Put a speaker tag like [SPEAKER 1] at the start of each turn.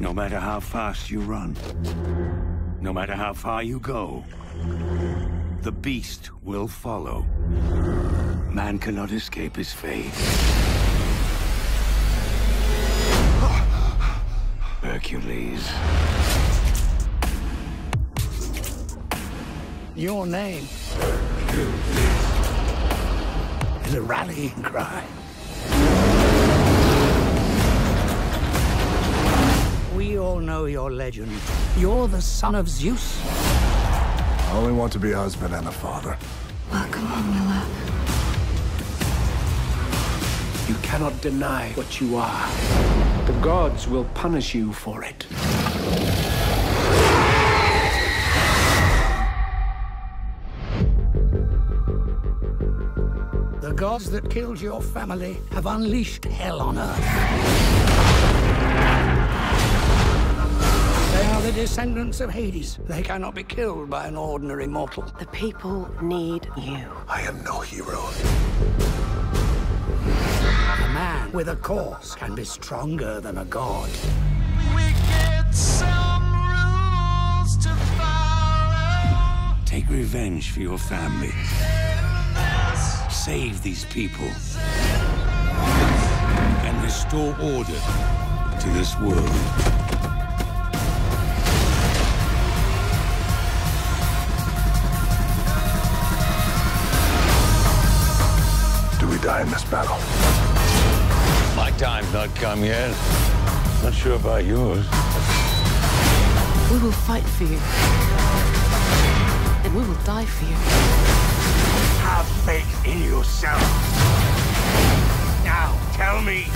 [SPEAKER 1] No matter how fast you run, no matter how far you go, the beast will follow. Man cannot escape his fate. Hercules.
[SPEAKER 2] Your name is a rallying cry. Your legend. You're the son of Zeus.
[SPEAKER 3] I only want to be a husband and a father.
[SPEAKER 4] Ah, Welcome home, Miller.
[SPEAKER 5] You cannot deny what you are. The gods will punish you for it.
[SPEAKER 2] The gods that killed your family have unleashed hell on Earth. They are the descendants of Hades. They cannot be killed by an ordinary mortal.
[SPEAKER 4] The people need you.
[SPEAKER 3] I am no hero.
[SPEAKER 2] A man with a cause can be stronger than a god.
[SPEAKER 1] Take revenge for your family. Save these people. And restore order to this world.
[SPEAKER 3] We die in this battle?
[SPEAKER 1] My time's not come yet. Not sure about yours.
[SPEAKER 4] We will fight for you. And we will die for you.
[SPEAKER 1] Have faith in yourself. Now, tell me,